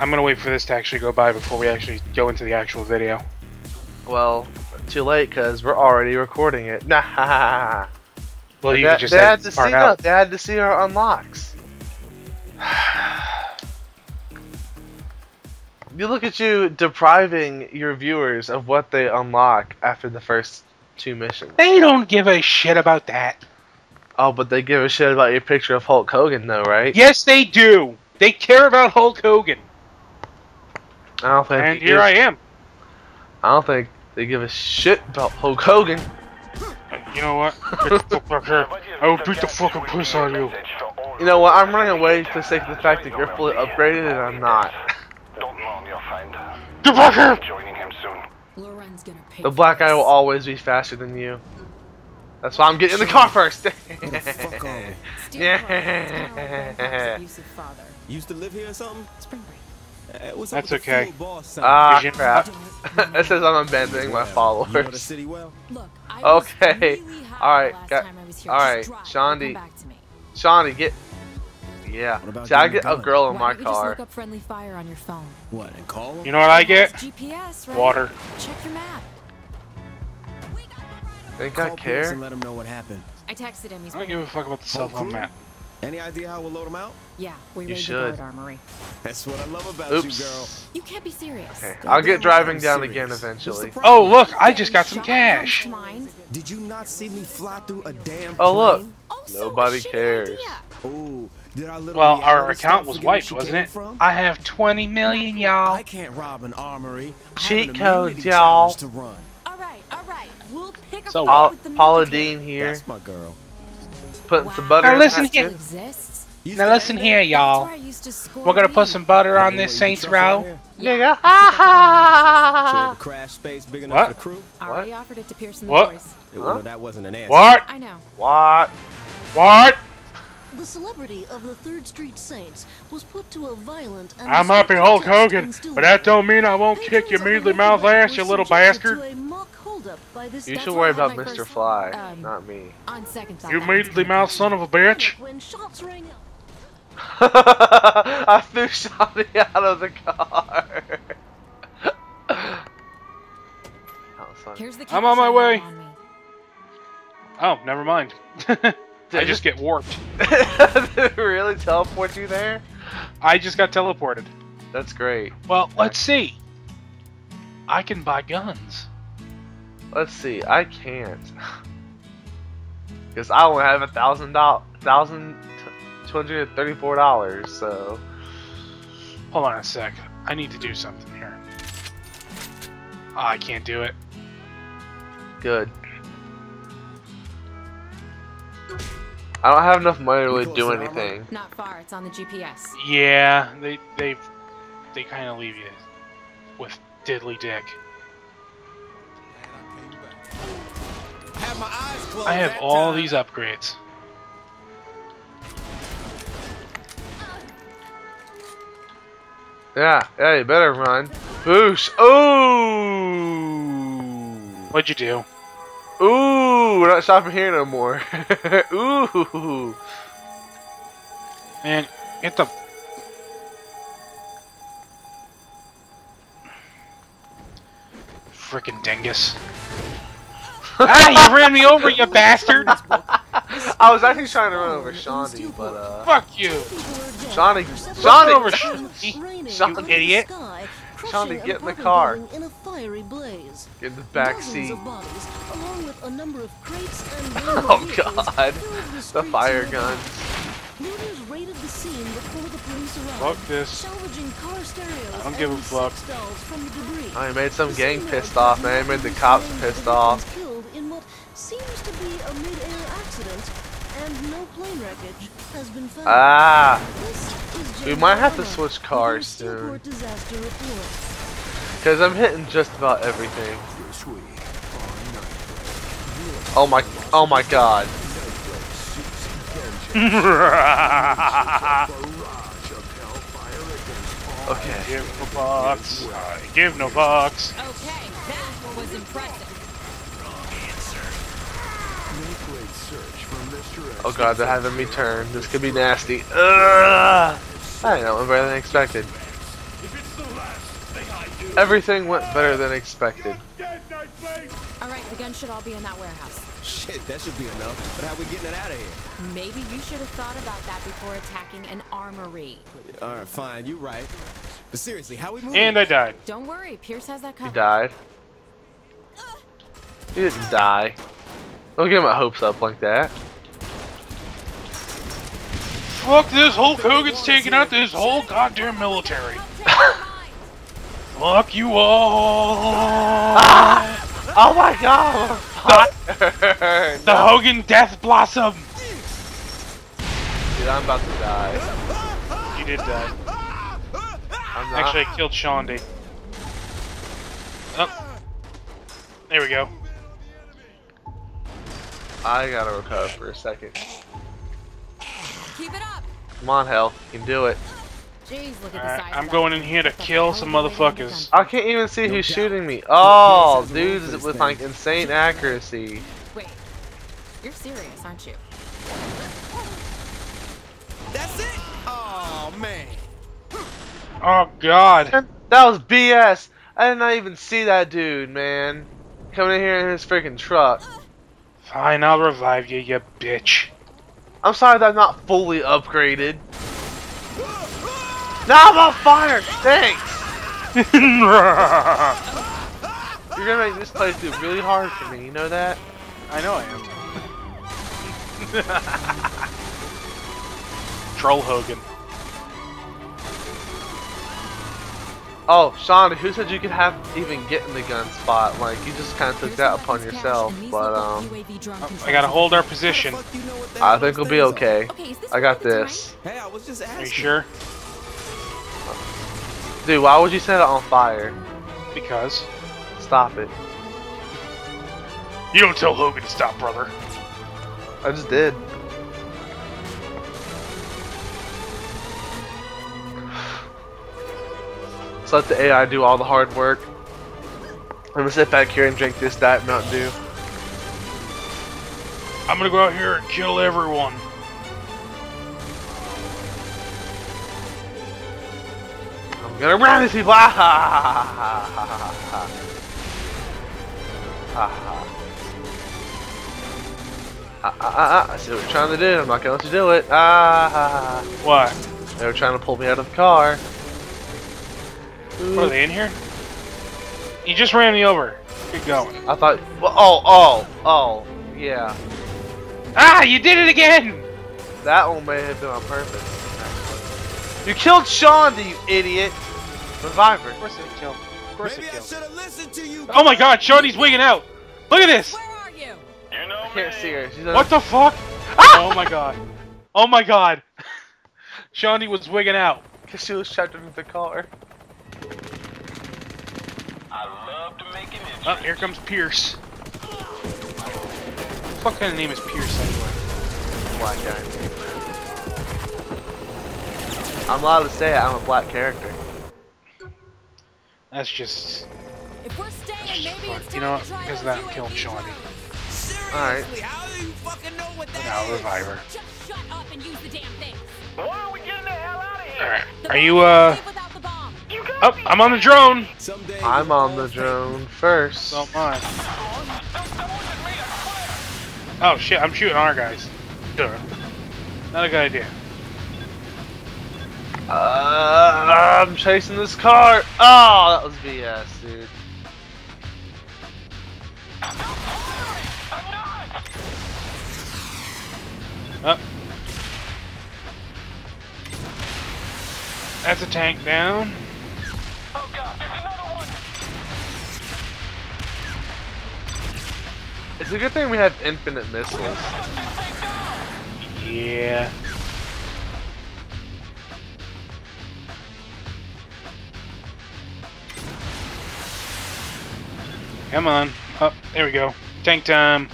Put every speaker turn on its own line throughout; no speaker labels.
I'm gonna wait for this to actually go by before we actually go into the actual video.
Well, too late because we're already recording it. Nah.
Well, you
they,
could just
they had to see
part
no, they had to see our unlocks. you look at you depriving your viewers of what they unlock after the first two missions.
They don't give a shit about that.
Oh, but they give a shit about your picture of Hulk Hogan, though, right?
Yes, they do. They care about Hulk Hogan.
I don't think.
And
they
here I am.
I don't think they give a shit about Hulk Hogan.
You know what? Get the fuck back here. I will beat the fucking piss out of you.
You know what? I'm running away for the sake of the fact that you're fully upgraded and I'm not.
Don't mourn your friend.
Get back here!
Joining him soon.
Loren's gonna pay
The black guy will always be faster than you. That's why I'm getting in the car first.
fuck on.
Steel
Yeah.
Pro is kinda like Bob's abusive father.
Used to live here or something?
Spring break.
What's
That's
up with the
okay.
field boss son?
Ah,
Vision.
crap. It says I'm abandoning my
Well, You know the
followers.
city well?
Look, I was
Okay. Alright,
the last
got-
time I was here.
alright,
Just drive.
Shaundi.
Come back to me.
Shaundi, get. Yeah.
What about
See, I get
a
a girl in my
you
car.
look up friendly fire on your phone.
What, and call him?
You know what I get?
GPS, right?
Water.
Check your map.
Think
Call
I
police
care?
and let him know what happened.
I texted him. He's
I don't give a fuck about the cell phone map.
Any idea how we'll load him out?
Yeah, we
You
raided
should.
the guard armory.
That's what I love about
Oops.
you, girl.
You can't be serious.
Okay,
Goddamn
I'll get
right
driving down
serious.
again eventually.
Oh, look, I just got some cash.
comes to mind.
Did you not see me fly through a damn
Oh, look.
Also,
Nobody cares.
Ooh, did our
Well, our account was wiped, wasn't it?
from?
I have 20 million, y'all.
I can't rob an armory.
Cheat
have an
codes, y'all.
To run.
All right, all right. We'll pick up
So
the
what?
Paul, Paula. Deen here,
That's my girl.
Putting some butter
Now
in
listen
that
here.
shit.
Exists.
You
Now
stay
listen
there?
here,
That's
y'all.
where I used to score
We're gonna put
weed.
some butter on
Anyway,
this
you
Saints
truffle out
row.
here?
Nigga, ha
So
ha!
the crash space big enough
What?
for the crew?
I already offered it to Pearson the
What?
boys.
Yeah,
Huh?
well, that wasn't an answer.
What?
I know.
What?
What?
The celebrity of the Third Street Saints was put to a violent and
I might be Hulk
destructive test
Hogan,
in
but
Stillwater.
that don't mean I won't kick
Patrons
your
of the
measly
local
mouth
bank
ass,
were
you little
subjected
bastard.
To holdup by this
You should worry about Mr. Fly,
um,
not me.
On second thought.
You
that was
measly mouth son of a bitch.
When shots rang out.
I threw Shaundi out of the car. Oh, son.
Here's the
I'm on my way.
on.
Oh, never mind. I just get warped.
Did it really teleport you there?
I just got teleported.
That's great.
Well, let's see. I can buy guns.
Let's see. I can't. Because I only have a thousand dollars, thousand two hundred thirty-four dollars. So
Hold on a sec. I need to do something here. Oh, I can't do it.
good. I don't have enough money to really do
oh,
anything.
Not far. It's on the GPS.
Yeah, they they they kind of leave you with diddly dick.
I have my eyes closed.
I have all these upgrades.
Yeah, yeah, you better run. Boosh. Ooh.
What'd you do?
Ooh, we're not stopping here no more. Ooh.
Man, get the. Frickin' dingus. Ah, you ran me over, you bastard!
I was actually trying to run over Shaundi, but uh,
Fuck you! Shaundi,
Shaundi,
over
Shaundi,
Shaundi,
Shaundi,
you idiot.
Shaundi, get in the car.
In a fiery blaze.
get in the back seat.
bodies, along with a number of crates and
Oh God,
the
the fire
and
guns.
Looters raided the scene before the police arrived.
Fuck this.
Salvaging car stereos
I don't
and
give a fuck.
from the debris.
I made some
The
gang pissed off, man. I made the cops
named
pissed
victims
off.
Killed in what seems to be a mid-air accident, and no plane wreckage has been found.
Ah, we might have to switch cars
your
soon.
Steelport disaster report.
Cause I'm hitting just about everything. Oh my, oh my God. Okay.
Give no box. I give no box.
Okay, that was impressive.
Oh God, they're having me turn. This could be nasty. Ugh. I know, better than expected. Everything went better than expected.
All right, the guns should all be in that warehouse.
Shit, that should be enough. But how we getting it out of here?
Maybe you should have thought about that before attacking an armory.
All right, fine, You're right. But seriously, how we moving?
And I died.
Don't worry, Pierce has that
He
covered.
died. He didn't die. Don't get my hopes up like that.
Fuck this, Hulk Hogan's taking out this whole goddamn military. Fuck you all.
Oh my god!
The
no.
Hogan Death Blossom.
Dude, I'm about to die.
You did die.
I'm not.
Actually, I killed Shaundi. Oh. There we go.
I gotta recover for a second.
Keep it up.
Come on, hell. You can do it.
Jeez, look at the
Alright,
size
I'm going in here to kill some
hell of a way to
motherfuckers.
I can't even see
No
who's
doubt.
shooting me. Oh,
PS has room for
dudes with
thing.
like insane accuracy.
Wait, you're serious, aren't you?
That's it? Oh, man.
Oh god.
That was BS. I did not even see that dude, man. Coming in here in his freaking truck.
Fine, I'll revive you, you bitch.
I'm sorry that I'm not fully upgraded. Now I'm on fire! Thanks! You're gonna make this playthrough really hard for me, you know that?
I know I am. Troll Hogan.
Oh, Sean, who said you could have even get in the gun spot? Like, you just kind of took that upon yourself, but, um,
UAV drone
Oh, I gotta hold our position.
Fuck you know what the
I think we'll be okay.
Okay, is this
I got this.
are. Hey, I was just asking.
Are you sure?
Dude, why would you set it on fire?
Because.
Stop it.
You don't tell Hogan to stop, brother.
I just did. Let's let the AI do all the hard work. I'm gonna sit back here and drink this Diet Mountain Dew.
I'm gonna go out here and kill everyone.
Gonna ram these people! Ah, ha, ha, ha. Ah. Ah, ah, ah, I see what you're trying to do. I'm not gonna let you do it. Ah, ha, ha, ha.
What?
They were trying to pull me out of the car.
What are they in here? You just ran me over. Get going.
I thought. well, Oh, oh, oh, yeah.
Ah, you did it again!
That one may have been on purpose. You killed Shonda, you idiot! Revive her.
Of course it killed. Of course
Maybe
it
I
killed.
should have listened to you.
Oh my god, Shaundi's wigging out! Look at this!
Where are you?
You know
I can't see her. She's
What the fuck? Oh my god. Oh my god. Shaundi was wigging out.
Because she was trapped in the car.
I love to make an
Oh, here comes Pierce. What kind of name is Pierce anyway?
Black guy. I'm allowed to say it. I'm a black character.
That's just.
If we're staying, maybe
Fuck,
it's
you know what? Because of that, I'm killing
UAV Shaundi.
Seriously,
Alright.
how do you fucking know what that
Now
is?
revive.
Just shut up and use the damn thing.
Why are we getting the hell out of here?
Alright. Are you, uh.
leave without the bomb.
You got
Up,
me.
I'm on the drone!
I'm on the drone first.
So am I.
That wasn't me, I
Oh shit, I'm shooting our guys. Duh. Not a good idea.
Uh, I'm chasing this car. Oh, that was BS, dude.
Up. That's a tank down.
Oh god, there's another one.
It's a good thing we have infinite missiles.
Yeah. Come on. Up. there we go. Tank time.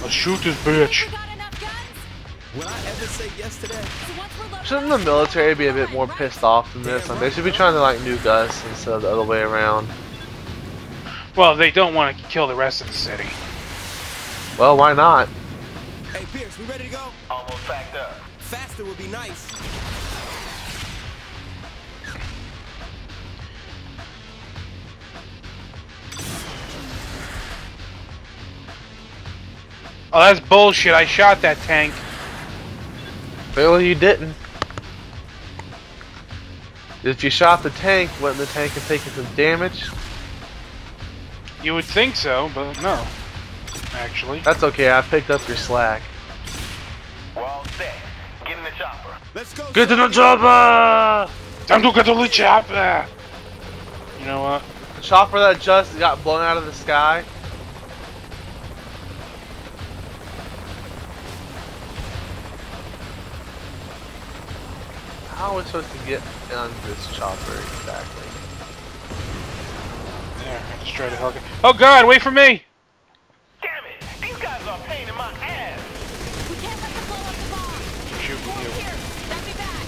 Let's shoot this bitch.
We got enough guns?
Will I ever say yes to that?
So once we're loaded
Shouldn't the military be a bit more pissed off than this? Like, they should be trying to like nuke us instead of the other way around.
Well, they don't want to kill the rest of the city.
Well, why not?
Hey, Pierce, we ready to go?
Almost backed up.
Faster would be nice.
Oh, that's bullshit. I shot that tank.
Clearly you didn't. If you shot the tank, wouldn't the tank have taken some damage?
You would think so, but no. Actually.
That's okay, I picked up your slack.
We're all set. Get in the chopper.
Let's go.
Get to the chopper!
Time to get to the chopper! You know what?
The chopper that just got blown out of the sky. How are we supposed to get on this chopper exactly?
There, I destroyed the helicopter. Oh god, wait for me!
Damn it! These guys are a pain in my ass.
We can't let them blow up the bomb.
Shooting
Over
you.
here. Stand me back.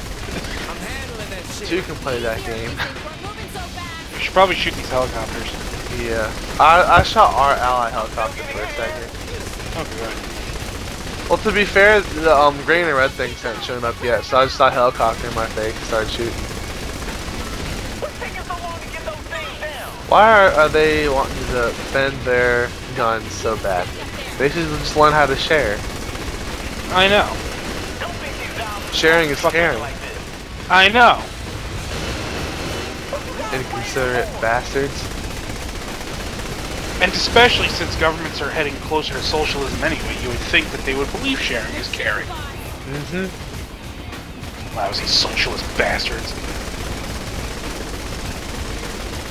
I'm handling that shit.
Two can play that game.
We're moving so fast.
We should probably shoot these helicopters.
Yeah. I, I shot our ally helicopter for a second.
Oh good.
Well, to be fair, the um, green and red things hadn't shown up yet, so I just saw a helicopter in my face and started shooting.
What's taking so long to get those things down?
Why are, are they wanting to defend their guns so bad? They should just learn how to share.
I know.
Don't think these dials
Sharing is caring.
I know.
Inconsiderate bastards.
And especially since governments are heading closer to socialism anyway, you would think that they would believe sharing is caring.
Mm-hmm.
Lousy socialist bastards.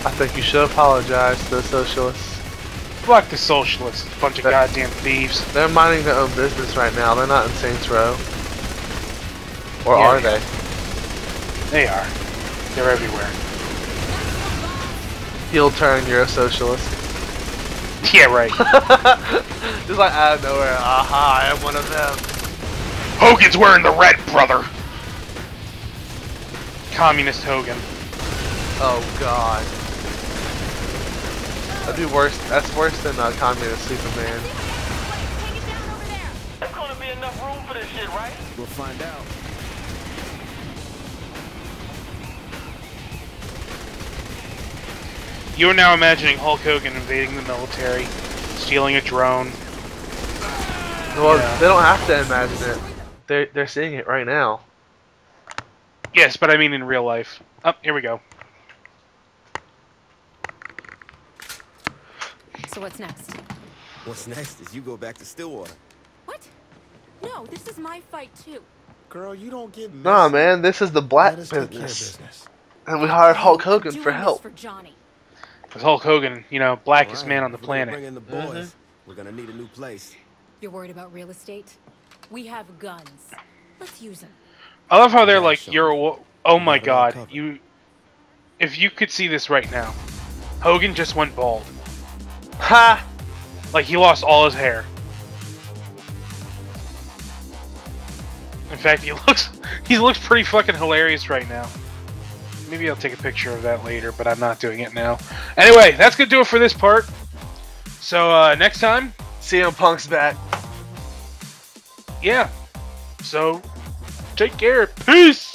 I think you should apologize to the socialists.
Fuck the socialists, bunch of
That-
goddamn thieves.
They're minding their own business right now. They're not in Saints Row. Or
Yeah,
are they?
They are. They're everywhere.
Heel turn, you're a socialist.
Yeah, right.
just like out of nowhere, aha, I am one of them.
Hogan's wearing the red, brother. Communist Hogan.
Oh god. That'd be worse. That's worse than uh, Communist Superman.
Take it down over there.
There's gonna be enough room for this shit, right?
We'll find out.
You're now imagining Hulk Hogan invading the military, stealing a drone.
Well,
Yeah.
they don't have to imagine it. They're they're seeing it right now.
Yes, but I mean in real life. Up, here we go.
So what's next?
What's next is you go back to Stillwater.
What? No, this is my fight too.
Girl, you don't get messy.
Nah, man, this is the black
Let us take care of
business,
business.
and we hired Hulk
I'm
Hogan
doing
for
this
help.
for Johnny.
With Hulk Hogan, you know, blackest
Alright,
man on the
if we're gonna
planet.
Bring in the uh-huh. boys. We're gonna need a new place.
You're worried about real estate? We have guns. Let's use them.
I love how they're
Yeah,
like,
Sean.
you're. Oh my
got it all
god, you. If you could see this right now, Hogan just went bald.
Ha!
Like he lost all his hair. In fact, he looks he looks pretty fucking hilarious right now. Maybe I'll take a picture of that later, but I'm not doing it now. Anyway, that's gonna do it for this part. So uh, next time,
CM Punk's back.
yeah. So take care. Peace.